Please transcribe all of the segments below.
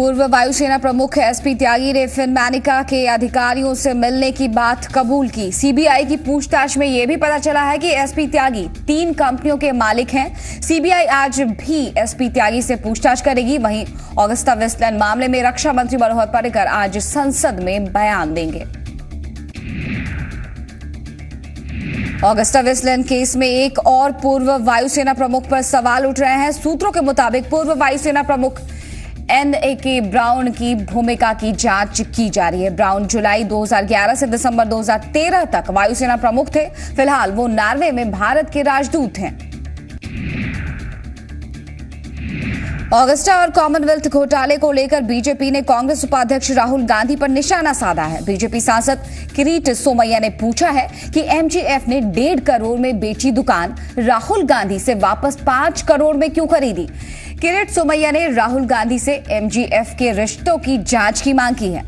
पूर्व वायुसेना प्रमुख एसपी त्यागी ने फिनमैनिका के अधिकारियों से मिलने की बात कबूल की। सीबीआई की पूछताछ में यह भी पता चला है कि एसपी त्यागी तीन कंपनियों के मालिक हैं। सीबीआई आज भी एसपी त्यागी से पूछताछ करेगी। वहीं ऑगस्टा वेस्टलैंड मामले में रक्षा मंत्री मनोहर पर्रिकर आज संसद में बयान देंगे। ऑगस्टा वेस्टलैंड केस में एक और पूर्व वायुसेना प्रमुख पर सवाल उठ रहे हैं। सूत्रों के मुताबिक पूर्व वायुसेना प्रमुख एन ए के ब्राउन की भूमिका की जाँच की जा रही है। ब्राउन जुलाई 2011 से दिसंबर 2013 तक वायुसेना प्रमुख थे। फ़िलहाल वो नार्वे में भारत के राजदूत हैं। ऑगस्टा और कॉमनवेल्थ घोटाले को लेकर बीजेपी ने कांग्रेस उपाध्यक्ष राहुल गांधी पर निशाना साधा है। बीजेपी सांसद किरीट सोमैया ने पूछा है कि एमजीएफ ने डेढ़ करोड़ में बेची दुकान। राहुल गांधी से वापस पाँच करोड़ में क्यों खरीदी? किरीट सोमैया ने राहुल गांधी से एमजीएफ के रिश्तों की जाँच की मांग की है।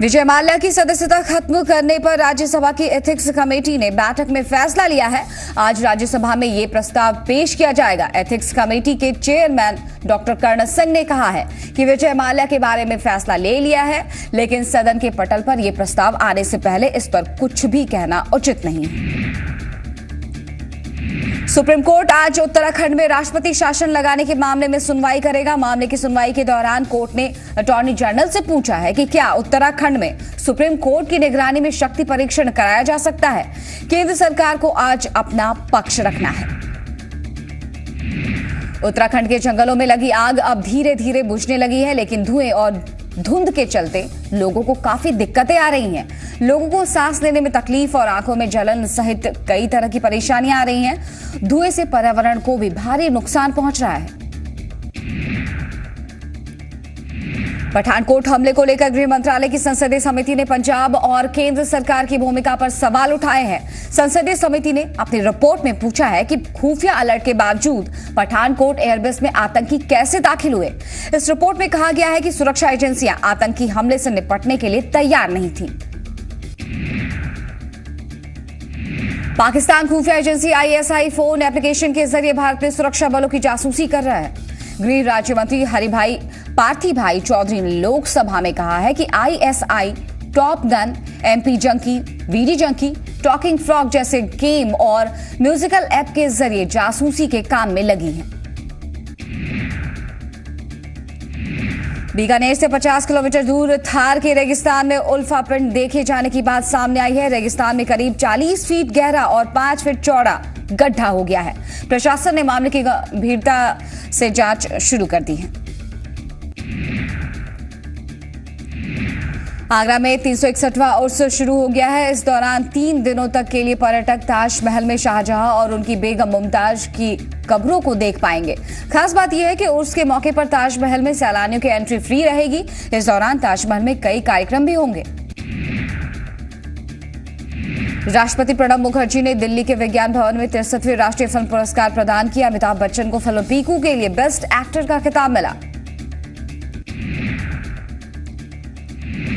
विजय माल्या की सदस्यता खत्म करने पर राज्यसभा की एथिक्स कमेटी ने बैठक में फैसला लिया है। आज राज्यसभा में ये प्रस्ताव पेश किया जाएगा। एथिक्स कमेटी के चेयरमैन डॉक्टर कर्ण सिंह ने कहा है कि विजय माल्या के बारे में फैसला ले लिया है, लेकिन सदन के पटल पर यह प्रस्ताव आने से पहले इस पर कुछ भी कहना उचित नहीं है। सुप्रीम कोर्ट आज उत्तराखंड में राष्ट्रपति शासन लगाने के मामले में सुनवाई करेगा। मामले की सुनवाई के दौरान कोर्ट ने अटॉर्नी जनरल से पूछा है कि क्या उत्तराखंड में सुप्रीम कोर्ट की निगरानी में शक्ति परीक्षण कराया जा सकता है। केंद्र सरकार को आज अपना पक्ष रखना है। उत्तराखंड के जंगलों में लगी आग अब धीरे धीरे बुझने लगी है, लेकिन धुएँ और धुंध के चलते लोगों को काफ़ी दिक्कतें आ रही हैं। लोगों को सांस लेने में तकलीफ़ और आँखों में जलन सहित कई तरह की परेशानियाँ आ रही हैं। धुएँ से पर्यावरण को भी भारी नुकसान पहुँच रहा है। पठानकोट हमले को लेकर गृह मंत्रालय की संसदीय समिति ने पंजाब और केंद्र सरकार की भूमिका पर सवाल उठाए हैं। संसदीय समिति ने अपनी रिपोर्ट में पूछा है कि खुफिया अलर्ट के बावजूद पठानकोट एयरबेस में आतंकी कैसे दाखिल हुए? इस रिपोर्ट में कहा गया है कि सुरक्षा एजेंसियाँ आतंकी हमले से निपटने के लिए तैयार नहीं थी। पाकिस्तान खुफिया एजेंसी आईएसआई फ़ोन एप्लीकेशन के ज़रिए भारत में सुरक्षा बलों की जासूसी कर रहा है। गृह राज्य मंत्री हरिभाई पार्थी भाई चौधरी ने लोकसभा में कहा है कि ISI, top gun, MP junkie, VD junkie, talking frog जैसे गेम और म्यूजिकल ऐप के ज़रिए जासूसी के काम में लगी है। बीकानेर से 50 किलोमीटर दूर थार के रेगिस्तान में उल्फा प्रिंट देखे जाने की बात सामने आई है। रेगिस्तान में करीब 40 फीट गहरा और 5 फीट चौड़ा गड्ढा हो गया है। प्रशासन ने मामले की गंभीरता से जाँच शुरू कर दी है। आगरा में तीन सौ इकसठवा उर्स शुरू हो गया है। इस दौरान तीन दिनों तक के लिए पर्यटक ताजमहल में शाहजहां और उनकी बेगम मुमताज़ की कब्रों को देख पाएँगे। खास बात यह है कि उर्स के मौके पर ताजमहल में सैलानियों की एंट्री फ्री रहेगी। इस दौरान ताजमहल में कई कार्यक्रम भी होंगे। राष्ट्रपति प्रणब मुखर्जी ने दिल्ली के विज्ञान भवन में तिरसठवें राष्ट्रीय फ़िल्म पुरस्कार प्रदान किया। अमिताभ बच्चन को फ़िल्म पीकू के लिए बेस्ट एक्टर का खिताब मिला।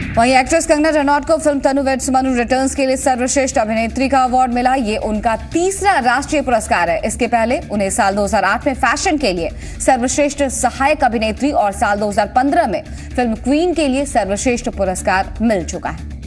वहीं एक्ट्रेस कंगना रनौत को फ़िल्म तनु वेड रिटर्न्स के लिए सर्वश्रेष्ठ अभिनेत्री का अवार्ड मिला। ये उनका तीसरा राष्ट्रीय पुरस्कार है। इसके पहले उन्हें साल 2008 में फ़ैशन के लिए सर्वश्रेष्ठ सहायक अभिनेत्री और साल 2015 में फ़िल्म क्वीन के लिए सर्वश्रेष्ठ पुरस्कार मिल चुका है।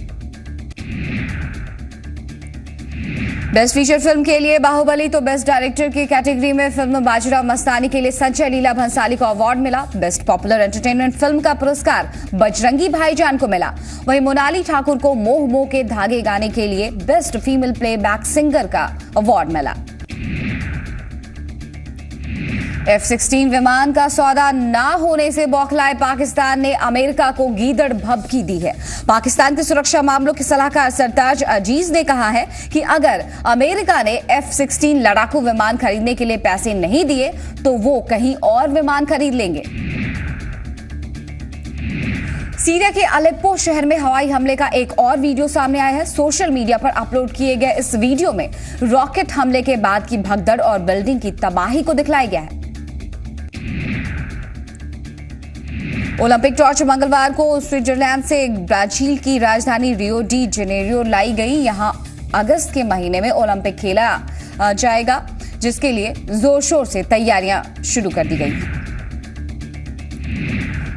बेस्ट फीचर फ़िल्म के लिए बाहुबली तो बेस्ट डायरेक्टर की कैटेगरी में फ़िल्म बाजीराव मस्तानी के लिए संजय लीला भंसाली को अवार्ड मिला। बेस्ट पॉपुलर एंटरटेनमेंट फ़िल्म का पुरस्कार बजरंगी भाईजान को मिला। वहीं मोनाली ठाकुर को मोह मोह के धागे गाने के लिए बेस्ट फीमेल प्लेबैक सिंगर का अवार्ड मिला। एफ़ सिक्सटीन विमान का सौदा ना होने से बौखलाए पाकिस्तान ने अमेरिका को गीदड़ भभकी दी है। पाकिस्तान के सुरक्षा मामलों के सलाहकार सरताज अज़ीज़ ने कहा है कि अगर अमेरिका ने एफ़ सिक्सटीन लड़ाकू विमान खरीदने के लिए पैसे नहीं दिए तो वो कहीं और विमान खरीद लेंगे। सीरिया के अलेप्पो शहर में हवाई हमले का एक और वीडियो सामने आया है। सोशल मीडिया पर अपलोड किए गए इस वीडियो में रॉकेट हमले के बाद की भगदड़ और बिल्डिंग की तबाही को दिखलाया गया है। ओलंपिक टॉर्च मंगलवार को स्विट्जरलैंड से ब्राज़ील की राजधानी रियो डी जेनेरियो लाई गई। यहाँ अगस्त के महीने में ओलंपिक खेला जाएगा, जिसके लिए ज़ोर शोर से तैयारियाँ शुरू कर दी गई।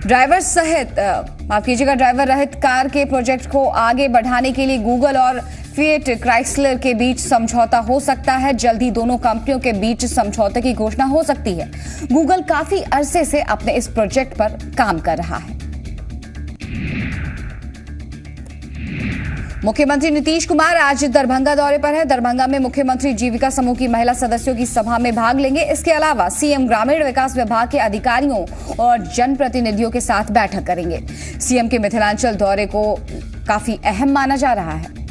ड्राइवर सहित माफ़ कीजिएगा, ड्राइवर रहित कार के प्रोजेक्ट को आगे बढ़ाने के लिए गूगल और फिएट क्राइसलर के बीच समझौता हो सकता है। जल्द ही दोनों कंपनियों के बीच समझौते की घोषणा हो सकती है। गूगल काफ़ी अरसे से अपने इस प्रोजेक्ट पर काम कर रहा है। मुख्यमंत्री नीतीश कुमार आज दरभंगा दौरे पर है। दरभंगा में मुख्यमंत्री जीविका समूह की महिला सदस्यों की सभा में भाग लेंगे। इसके अलावा सीएम ग्रामीण विकास विभाग के अधिकारियों और जनप्रतिनिधियों के साथ बैठक करेंगे। सीएम के मिथिलांचल दौरे को काफ़ी अहम माना जा रहा है।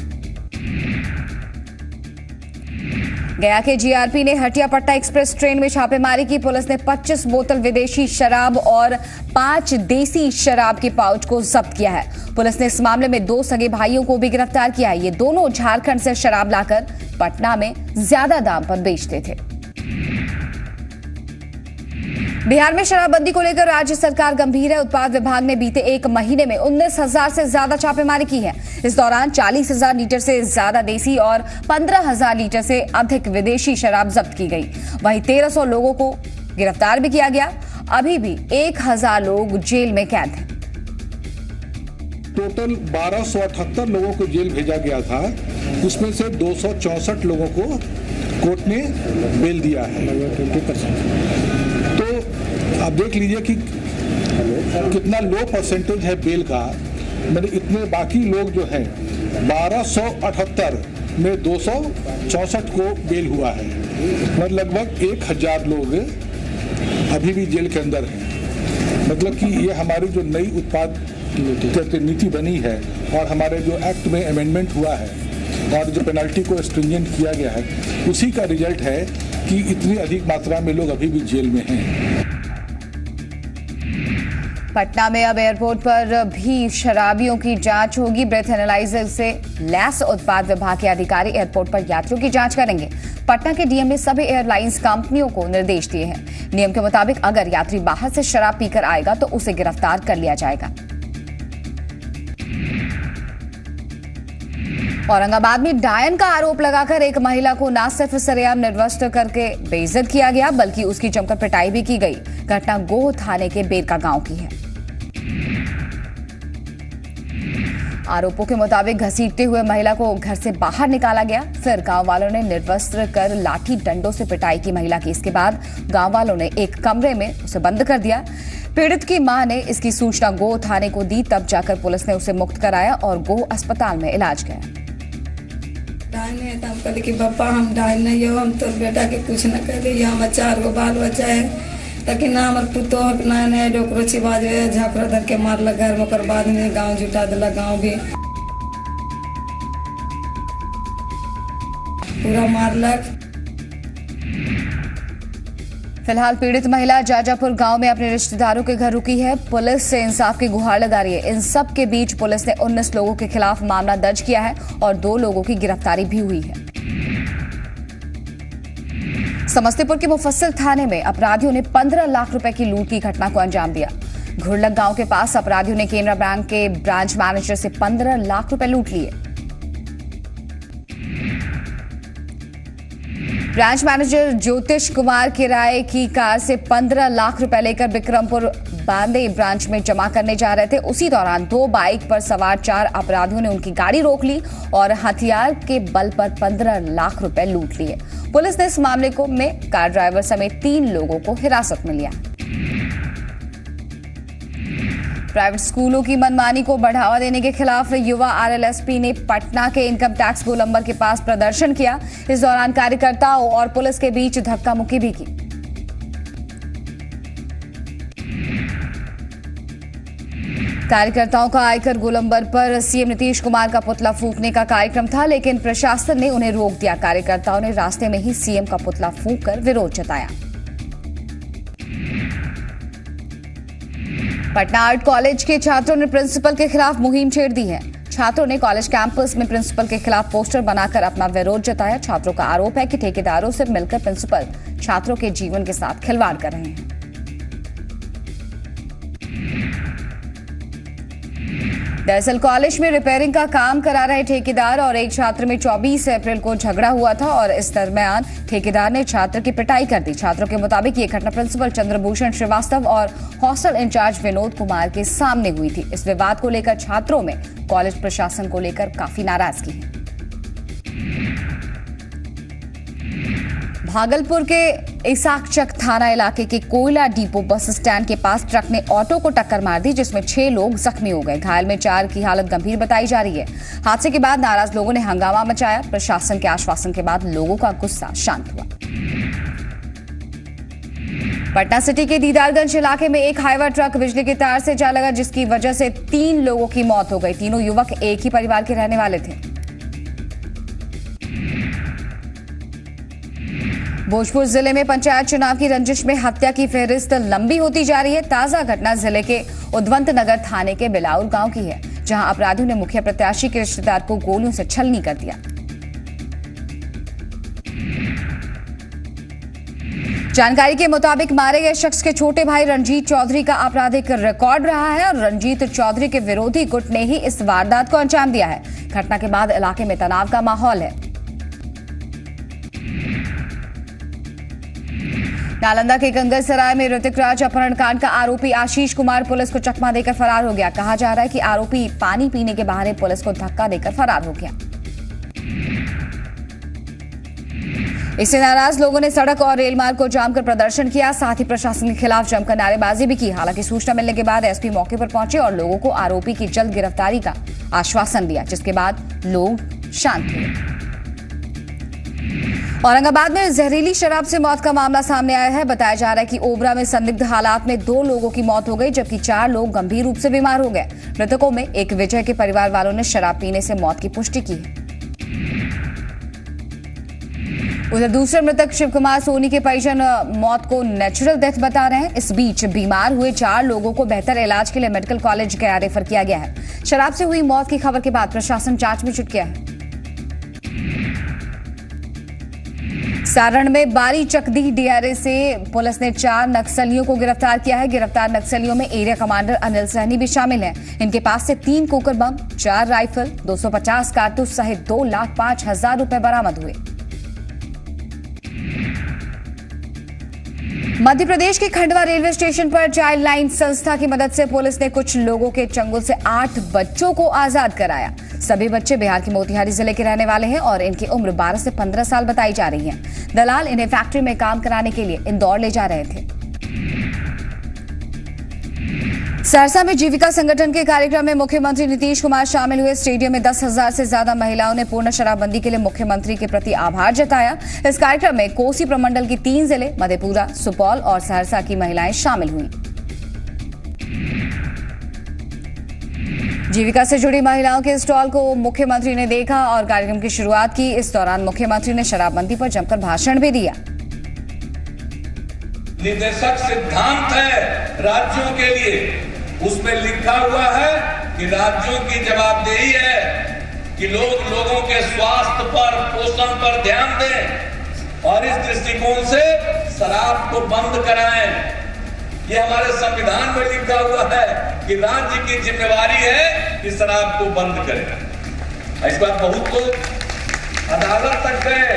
गया के जीआरपी ने हटिया पट्टा एक्सप्रेस ट्रेन में छापेमारी की। पुलिस ने 25 बोतल विदेशी शराब और पाँच देसी शराब के पाउच को जब्त किया है। पुलिस ने इस मामले में दो सगे भाइयों को भी गिरफ़्तार किया है। ये दोनों झारखंड से शराब लाकर पटना में ज़्यादा दाम पर बेचते थे। बिहार में शराबबंदी को लेकर राज्य सरकार गंभीर है। उत्पाद विभाग ने बीते एक महीने में उन्नीस हज़ार से ज़्यादा छापेमारी की है। इस दौरान चालीस हज़ार लीटर से ज़्यादा देसी और पंद्रह हज़ार लीटर से अधिक विदेशी शराब जब्त की गई। वहीं तेरह सौ लोगों को गिरफ़्तार भी किया गया। अभी भी एक हज़ार लोग जेल में कैद हैं। टोटल बारह लोगों को जेल भेजा गया था। उसमें से दो लोगों को कोर्ट ने बेल दिया है। आप देख लीजिए कि कितना लो परसेंटेज है बेल का। मैंने इतने बाकी लोग जो हैं, बारह में दो को बेल हुआ है। मतलब लगभग एक हज़ार लोग अभी भी जेल के अंदर हैं। मतलब कि ये हमारी जो नई उत्पाद नीति बनी है और हमारे जो एक्ट में अमेंडमेंट हुआ है और जो पेनल्टी को स्ट्रिंजेंट किया गया है, उसी का रिज़ल्ट है कि इतनी अधिक मात्रा में लोग अभी भी जेल में हैं। पटना में अब एयरपोर्ट पर भी शराबियों की जाँच होगी। ब्रेथ एनालाइजर से लैस उत्पाद विभाग के अधिकारी एयरपोर्ट पर यात्रियों की जाँच करेंगे। पटना के डीएम ने सभी एयरलाइंस कंपनियों को निर्देश दिए हैं। नियम के मुताबिक अगर यात्री बाहर से शराब पीकर आएगा तो उसे गिरफ़्तार कर लिया जाएगा। औरंगाबाद में डायन का आरोप लगाकर एक महिला को न सिर्फ़ सरेआम निर्वस्त करके बेइज्जत किया गया, बल्कि उसकी जमकर पिटाई भी की गई। घटना गोह थाने के बेरका गाँव की है। आरोपों के मुताबिक घसीटते हुए महिला को घर से बाहर निकाला गया। फिर गाँव वालों ने निर्वस्त्र कर लाठी डंडों से पिटाई की महिला की। इसके बाद गाँव वालों ने एक कमरे में उसे बंद कर दिया। पीड़ित की माँ ने इसकी सूचना गो थाने को दी, तब जाकर पुलिस ने उसे मुक्त कराया और गो अस्पताल में इलाज गया हम कहते कि पापा हम हम तो बेटा के कुछ न कर यहाँ चार बाल लेकिन ना हमारे पुतो नया नया डोकरो छिपा जो झापड़ा धर के मारल घर में बाद में गाँव जुटा दिला गाँव भी। पूरा मारलक। फ़िलहाल पीड़ित महिला जाजापुर गाँव में अपने रिश्तेदारों के घर रुकी है। पुलिस से इंसाफ की गुहार लगा रही है। इन सब के बीच पुलिस ने 19 लोगों के खिलाफ मामला दर्ज किया है और दो लोगों की गिरफ्तारी भी हुई है। समस्तीपुर के मुफस्सिल थाने में अपराधियों ने 15 लाख रुपए की लूट की घटना को अंजाम दिया। घुड़लक गाँव के पास अपराधियों ने केनरा बैंक के ब्रांच मैनेजर से 15 लाख रुपए लूट लिए। ब्रांच मैनेजर ज्योतिष कुमार किराए की कार से 15 लाख रुपए लेकर बिक्रमपुर बांदे ब्रांच में जमा करने जा रहे थे। उसी दौरान दो बाइक पर सवार चार अपराधियों ने उनकी गाड़ी रोक ली और हथियार के बल पर 15 लाख रुपए लूट लिए। पुलिस ने इस मामले को में कार ड्राइवर समेत तीन लोगों को हिरासत में लिया। प्राइवेट स्कूलों की मनमानी को बढ़ावा देने के खिलाफ युवा आरएलएसपी ने पटना के इनकम टैक्स गोलंबर के पास प्रदर्शन किया। इस दौरान कार्यकर्ताओं और पुलिस के बीच धक्का मुक्की भी की। कार्यकर्ताओं का आयकर गोलंबर पर सीएम नीतीश कुमार का पुतला फूकने का कार्यक्रम था, लेकिन प्रशासन ने उन्हें रोक दिया। कार्यकर्ताओं ने रास्ते में ही सीएम का पुतला फूक कर विरोध जताया। पटना आर्ट कॉलेज के छात्रों ने प्रिंसिपल के खिलाफ मुहिम छेड़ दी है। छात्रों ने कॉलेज कैंपस में प्रिंसिपल के खिलाफ पोस्टर बनाकर अपना विरोध जताया। छात्रों का आरोप है कि ठेकेदारों से मिलकर प्रिंसिपल छात्रों के जीवन के साथ खिलवाड़ कर रहे हैं। दरअसल कॉलेज में रिपेयरिंग का काम करा रहे ठेकेदार और एक छात्र में 24 अप्रैल को झगड़ा हुआ था और इस दरमियान ठेकेदार ने छात्र की पिटाई कर दी। छात्रों के मुताबिक ये घटना प्रिंसिपल चंद्रभूषण श्रीवास्तव और हॉस्टल इंचार्ज विनोद कुमार के सामने हुई थी। इस विवाद को लेकर छात्रों में कॉलेज प्रशासन को लेकर काफ़ी नाराज़गी है। भागलपुर के इसाकचक थाना इलाके के कोयला डिपो बस स्टैंड के पास ट्रक ने ऑटो को टक्कर मार दी, जिसमें छह लोग जख्मी हो गए। घायल में चार की हालत गंभीर बताई जा रही है। हादसे के बाद नाराज़ लोगों ने हंगामा मचाया। प्रशासन के आश्वासन के बाद लोगों का गुस्सा शांत हुआ। पटना सिटी के दीदारगंज इलाके में एक हाईवा ट्रक बिजली के तार से जा लगा, जिसकी वजह से तीन लोगों की मौत हो गई। तीनों युवक एक ही परिवार के रहने वाले थे। भोजपुर ज़िले में पंचायत चुनाव की रंजिश में हत्या की फहरिस्त लंबी होती जा रही है। ताज़ा घटना ज़िले के उद्वंत नगर थाने के बिलाउर गाँव की है, जहाँ अपराधियों ने मुखिया प्रत्याशी के रिश्तेदार को गोलियों से छलनी कर दिया। जानकारी के मुताबिक मारे गए शख्स के छोटे भाई रंजीत चौधरी का आपराधिक रिकॉर्ड रहा है और रंजीत चौधरी के विरोधी गुट ने ही इस वारदात को अंजाम दिया है। घटना के बाद इलाके में तनाव का माहौल है। नालंदा के गंगा सराय में ऋतिक राज अपहरण कांड का आरोपी आशीष कुमार पुलिस को चकमा देकर फरार हो गया। कहा जा रहा है कि आरोपी पानी पीने के बहाने पुलिस को धक्का देकर फरार हो गया। इससे नाराज़ लोगों ने सड़क और रेल मार्ग को जाम कर प्रदर्शन किया। साथ ही प्रशासन के खिलाफ जमकर नारेबाजी भी की। हालाँकि सूचना मिलने के बाद एसपी मौके पर पहुँचे और लोगों को आरोपी की जल्द गिरफ्तारी का आश्वासन दिया, जिसके बाद लोग शांत हुए। औरंगाबाद में जहरीली शराब से मौत का मामला सामने आया है। बताया जा रहा है कि ओबरा में संदिग्ध हालात में दो लोगों की मौत हो गई, जबकि चार लोग गंभीर रूप से बीमार हो गए। मृतकों में एक विजय के परिवार वालों ने शराब पीने से मौत की पुष्टि की है। उधर दूसरे मृतक शिव कुमार सोनी के परिजन मौत को नेचुरल डेथ बता रहे हैं। इस बीच बीमार हुए चार लोगों को बेहतर इलाज के लिए मेडिकल कॉलेज गया, रेफर किया गया है। शराब से हुई मौत की खबर के बाद प्रशासन जाँच में जुट गया है। सारण में बारी चकदी डीआरए से। पुलिस ने चार नक्सलियों को गिरफ़्तार किया है। गिरफ़्तार नक्सलियों में एरिया कमांडर अनिल सहनी भी शामिल हैं। इनके पास से तीन कोकर बम, चार राइफल 250 कारतूस सहित दो लाख पाँच हज़ार रुपए बरामद हुए। मध्य प्रदेश के खंडवा रेलवे स्टेशन पर चाइल्ड लाइन संस्था की मदद से पुलिस ने कुछ लोगों के चंगुल से आठ बच्चों को आज़ाद कराया। सभी बच्चे बिहार के मोतिहारी ज़िले के रहने वाले हैं और इनकी उम्र 12 से 15 साल बताई जा रही है। दलाल इन्हें फैक्ट्री में काम कराने के लिए इंदौर ले जा रहे थे। सहरसा में जीविका संगठन के कार्यक्रम में मुख्यमंत्री नीतीश कुमार शामिल हुए। स्टेडियम में दस हज़ार से ज़्यादा महिलाओं ने पूर्ण शराबबंदी के लिए मुख्यमंत्री के प्रति आभार जताया। इस कार्यक्रम में कोसी प्रमंडल की तीन ज़िले, मधेपुरा, सुपौल और सहरसा की महिलाएँ शामिल हुई। जीविका से जुड़ी महिलाओं के स्टॉल को मुख्यमंत्री ने देखा और कार्यक्रम की शुरुआत की। इस दौरान मुख्यमंत्री ने शराबबंदी पर जमकर भाषण भी दिया। निदेशक सिद्धांत है राज्यों के लिए। उसमें लिखा हुआ है कि राज्यों की जवाबदेही है कि लोग लोगों के स्वास्थ्य पर, पोषण पर ध्यान दें और इस दृष्टिकोण से शराब को बंद कराएँ। ये हमारे संविधान में लिखा हुआ है कि राज्य की जिम्मेवारी है कि शराब को बंद करें। इस बात बहुत लोग अदालत तक गए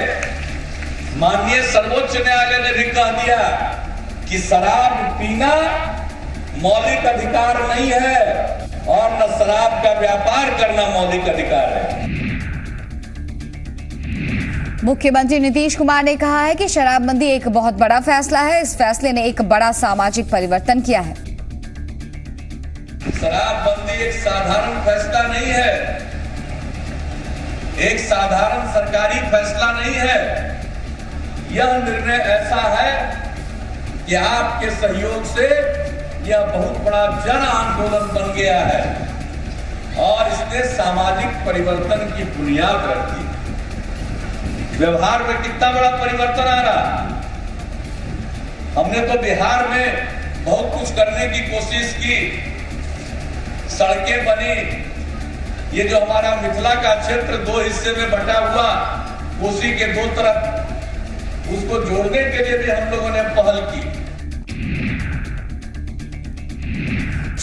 माननीय सर्वोच्च न्यायालय ने भी कह दिया कि शराब पीना मौलिक अधिकार नहीं है और न शराब का व्यापार करना मौलिक अधिकार है। मुख्यमंत्री नीतीश कुमार ने कहा है कि शराबबंदी एक बहुत बड़ा फैसला है। इस फैसले ने एक बड़ा सामाजिक परिवर्तन किया है। शराबबंदी एक साधारण फैसला नहीं है। एक साधारण सरकारी फैसला नहीं है। यह निर्णय ऐसा है कि आपके सहयोग से यह बहुत बड़ा जन आंदोलन बन गया है और इसने सामाजिक परिवर्तन की बुनियाद रखी व्यवहार में कितना बड़ा परिवर्तन आ रहा हमने तो बिहार में बहुत कुछ करने की कोशिश की। सड़कें बनी। ये जो हमारा मिथिला का क्षेत्र दो हिस्से में बटा हुआ कोसी के दो तरफ़ उसको जोड़ने के लिए भी हम लोगों ने पहल की।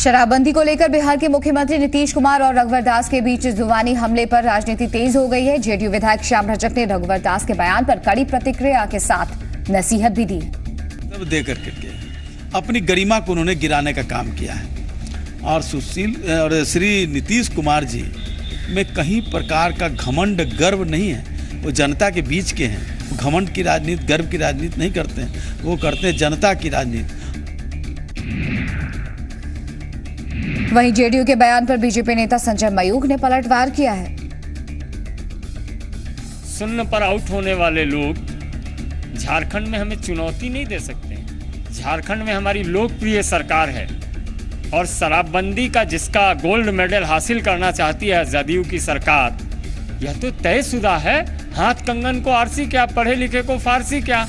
शराबबंदी को लेकर बिहार के मुख्यमंत्री नीतीश कुमार और रघुवर दास के बीच जुबानी हमले पर राजनीति तेज हो गई है। जेडीयू विधायक श्याम रजक ने रघुवर दास के बयान पर कड़ी प्रतिक्रिया के साथ नसीहत भी दी। दे करके अपनी गरिमा को उन्होंने गिराने का काम किया है। और सुशील, और श्री नीतीश कुमार जी में कहीं प्रकार का घमंड गर्व नहीं है। वो जनता के बीच के हैं। घमंड की राजनीति, गर्व की राजनीति नहीं करते हैं। वो करते हैं जनता की राजनीति। वहीं जेडीयू के बयान पर बीजेपी नेता संजय मयूख ने पलटवार किया है। शून्य पर आउट होने वाले लोग झारखंड में हमें चुनौती नहीं दे सकते। झारखंड में हमारी लोकप्रिय सरकार है और शराबबंदी का जिसका गोल्ड मेडल हासिल करना चाहती है जदयू की सरकार, यह तो तयशुदा है। हाथ कंगन को आरसी क्या, पढ़े लिखे को फारसी क्या?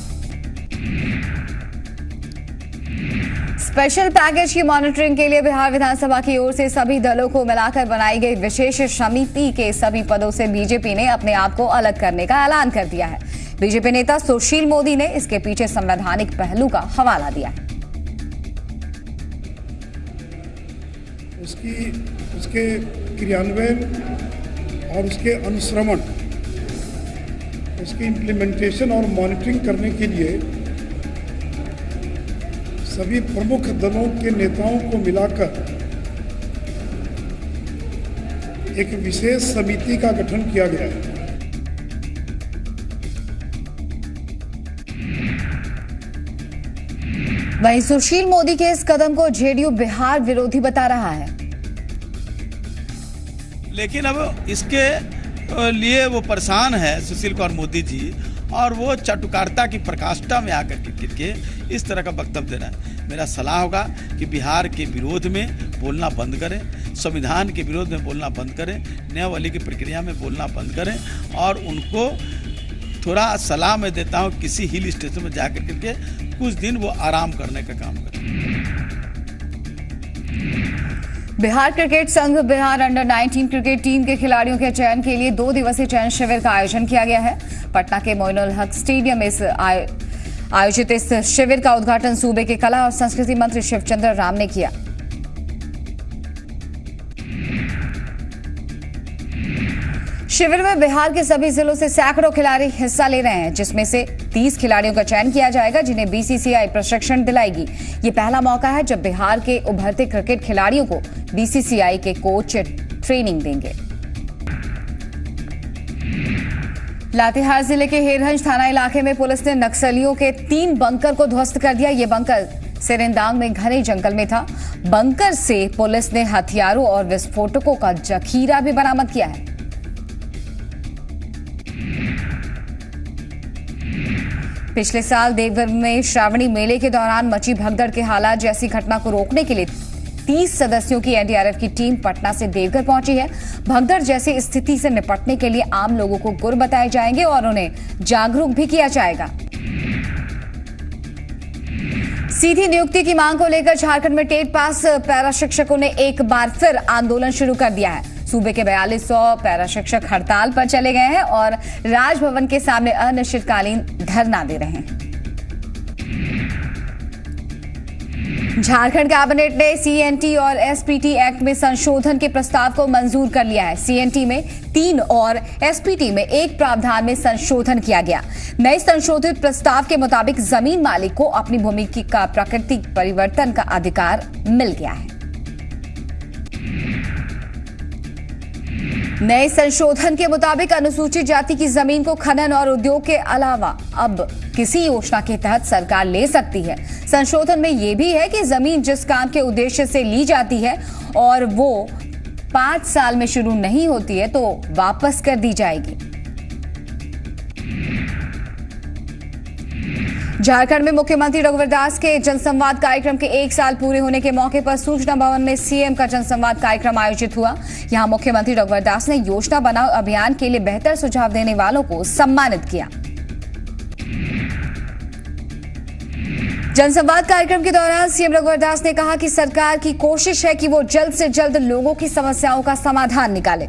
स्पेशल पैकेज की मॉनिटरिंग के लिए बिहार विधानसभा की ओर से सभी दलों को मिलाकर बनाई गई विशेष समिति के सभी पदों से बीजेपी ने अपने आप को अलग करने का ऐलान कर दिया है। बीजेपी नेता सुशील मोदी ने इसके पीछे संवैधानिक पहलू का हवाला दिया है। उसकी, उसके क्रियान्वयन और उसके अनुश्रवण, उसकी इम्प्लीमेंटेशन और मॉनिटरिंग करने के लिए सभी प्रमुख दलों के नेताओं को मिलाकर एक विशेष समिति का गठन किया गया है। वहीं सुशील मोदी के इस कदम को जेडीयू बिहार विरोधी बता रहा है। लेकिन अब इसके लिए वो परेशान है सुशील कुमार मोदी जी। और वो चटुकारता की प्रकाष्ठा में आकर के करके इस तरह का वक्तव्य दे रहा है। मेरा सलाह होगा कि बिहार के विरोध में बोलना बंद करें, संविधान के विरोध में बोलना बंद करें न्यायवाली की प्रक्रिया में बोलना बंद करें और उनको थोड़ा सलाह मैं देता हूँ किसी हिल स्टेशन में जाकर करके कुछ दिन वो आराम करने का काम करें। बिहार क्रिकेट संघ, बिहार अंडर 19 क्रिकेट टीम के खिलाड़ियों के चयन के लिए दो दिवसीय चयन शिविर का आयोजन किया गया है। पटना के मोइनुल हक स्टेडियम में इस आय- आयोजित इस शिविर का उद्घाटन सूबे के कला और संस्कृति मंत्री शिवचंद्र राम ने किया। शिविर में बिहार के सभी जिलों से सैकड़ों खिलाड़ी हिस्सा ले रहे हैं, जिसमें से 30 खिलाड़ियों का चयन किया जाएगा, जिन्हें बीसीसीआई प्रशिक्षण दिलाएगी। ये पहला मौका है जब बिहार के उभरते क्रिकेट खिलाड़ियों को बीसीसीआई के कोच ट्रेनिंग देंगे। लातेहार ज़िले के हेरहंज थाना इलाके में पुलिस ने नक्सलियों के तीन बंकर को ध्वस्त कर दिया। ये बंकर सेरेंदांग में घने जंगल में था। बंकर से पुलिस ने हथियारों और विस्फोटकों का जखीरा भी बरामद किया है। पिछले साल देवघर में श्रावणी मेले के दौरान मची भगदड़ के हालात जैसी घटना को रोकने के लिए 30 सदस्यों की एनडीआरएफ की टीम पटना से देवघर पहुँची है। भगदड़ जैसी स्थिति से निपटने के लिए आम लोगों को गुर बताए जाएँगे और उन्हें जागरूक भी किया जाएगा। सीधी नियुक्ति की मांग को लेकर झारखंड में टेट पास पैरा शिक्षकों ने एक बार फिर आंदोलन शुरू कर दिया है। सूबे के बयालीस सौ पैरा शिक्षक हड़ताल पर चले गए हैं और राजभवन के सामने अनिश्चितकालीन धरना दे रहे हैं। झारखंड कैबिनेट ने सीएनटी और एसपीटी एक्ट में संशोधन के प्रस्ताव को मंजूर कर लिया है। सीएनटी में तीन और एसपीटी में एक प्रावधान में संशोधन किया गया। नए संशोधित प्रस्ताव के मुताबिक ज़मीन मालिक को अपनी भूमि का प्राकृतिक परिवर्तन का अधिकार मिल गया है। नए संशोधन के मुताबिक अनुसूचित जाति की ज़मीन को खनन और उद्योग के अलावा अब किसी योजना के तहत सरकार ले सकती है। संशोधन में यह भी है कि ज़मीन जिस काम के उद्देश्य से ली जाती है और वो पाँच साल में शुरू नहीं होती है तो वापस कर दी जाएगी। झारखंड में मुख्यमंत्री रघुवर दास के जनसंवाद कार्यक्रम के एक साल पूरे होने के मौके पर सूचना भवन में सीएम का जनसंवाद कार्यक्रम आयोजित हुआ। यहाँ मुख्यमंत्री रघुवर दास ने योजना बनाओ अभियान के लिए बेहतर सुझाव देने वालों को सम्मानित किया। जनसंवाद कार्यक्रम के दौरान सीएम रघुवर दास ने कहा कि सरकार की कोशिश है कि वो जल्द से जल्द लोगों की समस्याओं का समाधान निकाले।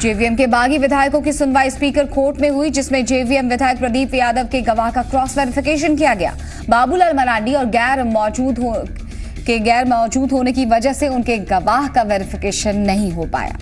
जेवीएम के बागी विधायकों की सुनवाई स्पीकर कोर्ट में हुई, जिसमें जेवीएम विधायक प्रदीप यादव के गवाह का क्रॉस वेरिफिकेशन किया गया। बाबूलाल मरांडी और गैर मौजूद के गैर मौजूद होने की वजह से उनके गवाह का वेरिफिकेशन नहीं हो पाया।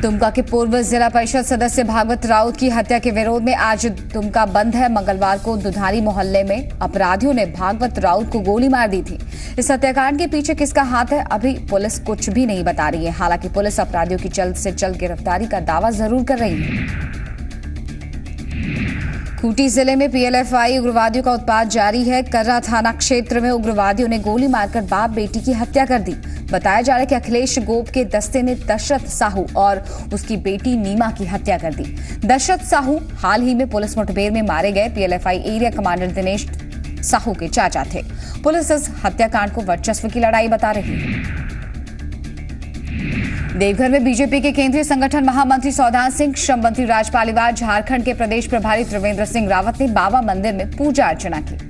दुमका के पूर्व जिला परिषद सदस्य भागवत राउत की हत्या के विरोध में आज दुमका बंद है। मंगलवार को दुधारी मोहल्ले में अपराधियों ने भागवत राउत को गोली मार दी थी। इस हत्याकांड के पीछे किसका हाथ है, अभी पुलिस कुछ भी नहीं बता रही है। हालाँकि पुलिस अपराधियों की जल्द से जल्द गिरफ्तारी का दावा ज़रूर कर रही है। खूंटी ज़िले में पीएलएफआई उग्रवादियों का उत्पाद जारी है। कर्रा थाना क्षेत्र में उग्रवादियों ने गोली मारकर बाप बेटी की हत्या कर दी। बताया जा रहा है कि अखिलेश गोप के दस्ते ने दशरथ साहू और उसकी बेटी नीमा की हत्या कर दी। दशरथ साहू हाल ही में पुलिस मुठभेड़ में मारे गए। PLFI area commander Dinesh Sahu के चाचा थे। पुलिस इस हत्याकांड को वर्चस्व की लड़ाई बता रही है। देवघर में बीजेपी के केंद्रीय संगठन महामंत्री सौदान सिंह श्रम मंत्री राजपालीवार झारखंड के प्रदेश प्रभारी त्रिवेंद्र सिंह रावत ने बाबा मंदिर में पूजा अर्चना की।